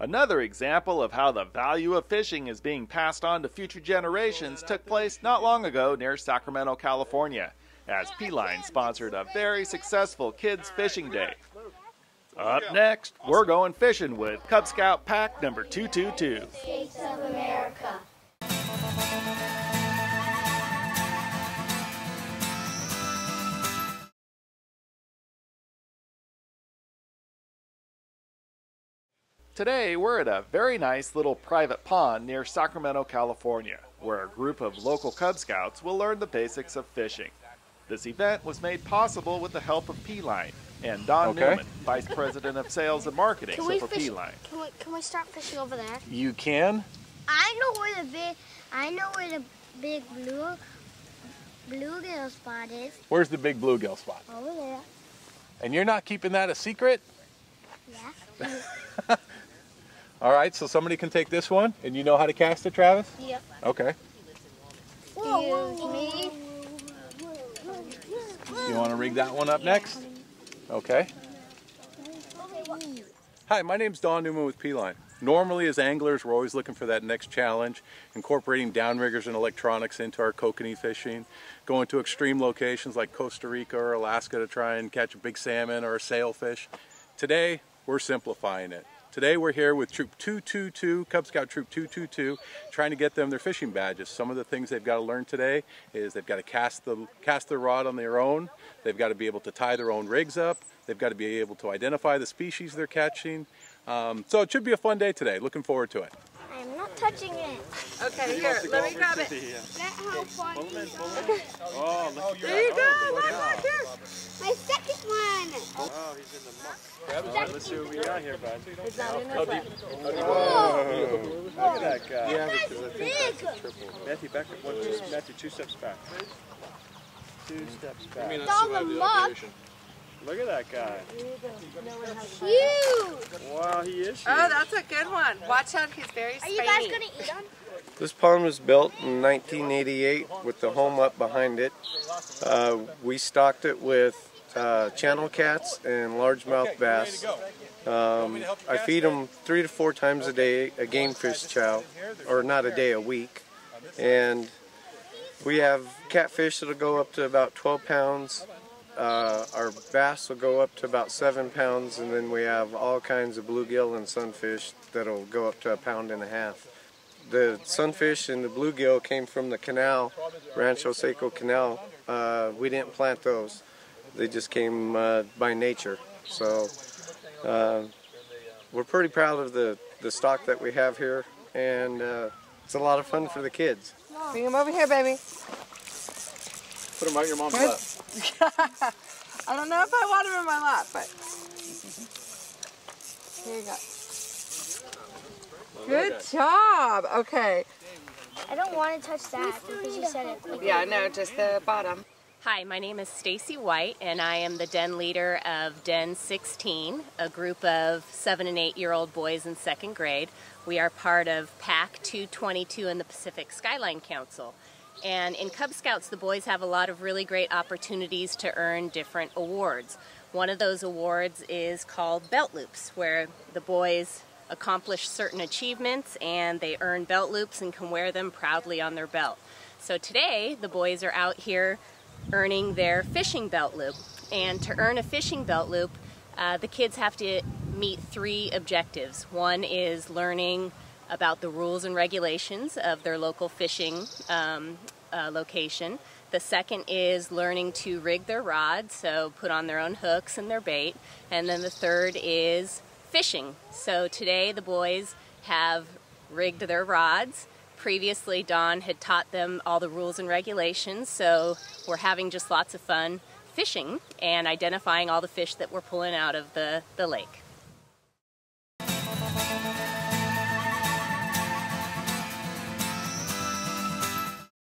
Another example of how the value of fishing is being passed on to future generations took place not long ago near Sacramento, California, as P-Line sponsored a very successful kids fishing day. Up next, we're going fishing with Cub Scout Pack number 222. States of America. Today, we're at a very nice little private pond near Sacramento, California, where a group of local Cub Scouts will learn the basics of fishing. This event was made possible with the help of P-Line and Don Okay. Newman, Vice President of Sales and Marketing Can we for fish? P-Line. Can we can we start fishing over there? You can? I know where the big I know where the big blue bluegill spot is. Where's the big bluegill spot? Over there. And you're not keeping that a secret? Yeah. All right, so somebody can take this one, and you know how to cast it, Travis? Yep. Okay. Excuse me. You want to rig that one up next? Okay. Hi, my name's Don Newman with P-Line. Normally, as anglers, we're always looking for that next challenge, incorporating downriggers and electronics into our kokanee fishing, going to extreme locations like Costa Rica or Alaska to try and catch a big salmon or a sailfish. Today, we're simplifying it. Today we're here with Troop 222, Cub Scout Troop 222, trying to get them their fishing badges. Some of the things they've got to learn today is they've got to cast the cast their rod on their own. They've got to be able to tie their own rigs up. They've got to be able to identify the species they're catching. Um, so it should be a fun day today. Looking forward to it. I'm not touching it. Okay, here, let me grab it. That how fun. Oh, look There you go, one more, here. My second one. Oh, he's in the muck. Let's see what we got here, bud. It's not in this one. Look at that guy. Yeah, because I think that's Matthew, back up one, two, Matthew, two steps back. Two steps back. I mean, it's all the muck. Look at that guy. Huge. Wow, he is. Oh, that's a good one. Watch out, he's very spiny. Are you guys gonna eat them? This pond was built in 1988 with the home up behind it. Uh, we stocked it with uh, channel cats and largemouth bass. Um, I feed them three to four times a day a game fish chow, or not a day, a week. And we have catfish that'll go up to about 12 pounds. Uh, our bass will go up to about seven pounds, and then we have all kinds of bluegill and sunfish that'll go up to a pound and a half the sunfish and the bluegill came from the canal, Rancho Seco Canal. Uh, we didn't plant those; they just came uh, by nature. So uh, we're pretty proud of the the stock that we have here, and uh, it's a lot of fun for the kids. Bring him over here, baby. Put them right in your mom's lap. I don't know if I want him in my lap, but here you go. Good job. Okay. I don't want to touch that because you said it. Yeah, no, just the bottom. Hi, my name is Stacy White, and I am the den leader of Den 16, a group of seven and eight year old boys in second grade. We are part of Pack 222 in the Pacific Skyline Council. And in Cub Scouts, the boys have a lot of really great opportunities to earn different awards. One of those awards is called Belt Loops, where the boys accomplish certain achievements and they earn belt loops and can wear them proudly on their belt. So today, the boys are out here earning their fishing belt loop. And to earn a fishing belt loop, uh, the kids have to meet three objectives. One is learning about the rules and regulations of their local fishing um, uh, location. The second is learning to rig their rods, so put on their own hooks and their bait. And then the third is fishing. So today the boys have rigged their rods previously Don had taught them all the rules and regulations, so we're having just lots of fun fishing and identifying all the fish that we're pulling out of the, the lake.